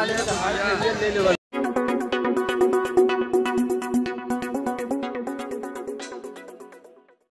عليكم